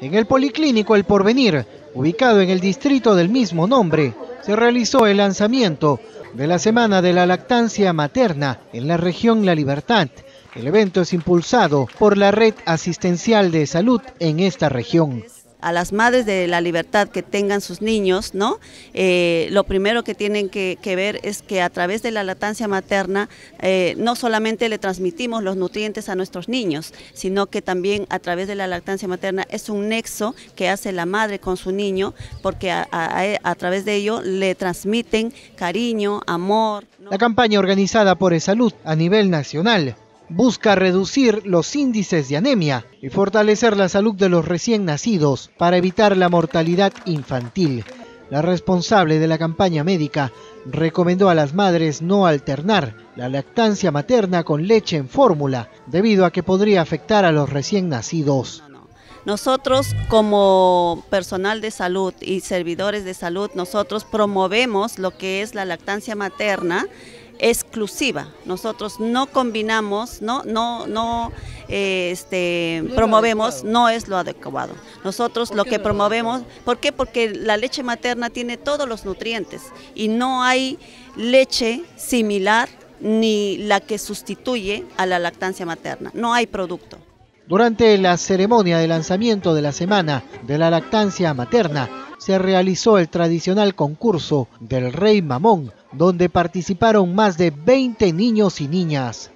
En el Policlínico El Porvenir, ubicado en el distrito del mismo nombre, se realizó el lanzamiento de la Semana de la Lactancia Materna en la región La Libertad. El evento es impulsado por la Red Asistencial de Salud en esta región a las madres de la libertad que tengan sus niños, ¿no? Eh, lo primero que tienen que, ver es que a través de la lactancia materna eh, no solamente le transmitimos los nutrientes a nuestros niños, sino que también a través de la lactancia materna es un nexo que hace la madre con su niño, porque a, través de ello le transmiten cariño, amor. La campaña organizada por Salud a nivel nacional busca reducir los índices de anemia y fortalecer la salud de los recién nacidos para evitar la mortalidad infantil. La responsable de la campaña médica recomendó a las madres no alternar la lactancia materna con leche en fórmula, debido a que podría afectar a los recién nacidos. Nosotros como personal de salud y servidores de salud, nosotros promovemos lo que es la lactancia materna exclusiva. Nosotros no combinamos, no, no, no este, promovemos, no es lo adecuado. Nosotros lo que promovemos, ¿por qué? Porque la leche materna tiene todos los nutrientes y no hay leche similar ni la que sustituye a la lactancia materna. No hay producto. Durante la ceremonia de lanzamiento de la Semana de la Lactancia Materna, se realizó el tradicional concurso del Rey Mamón, donde participaron más de 20 niños y niñas.